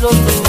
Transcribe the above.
los dos.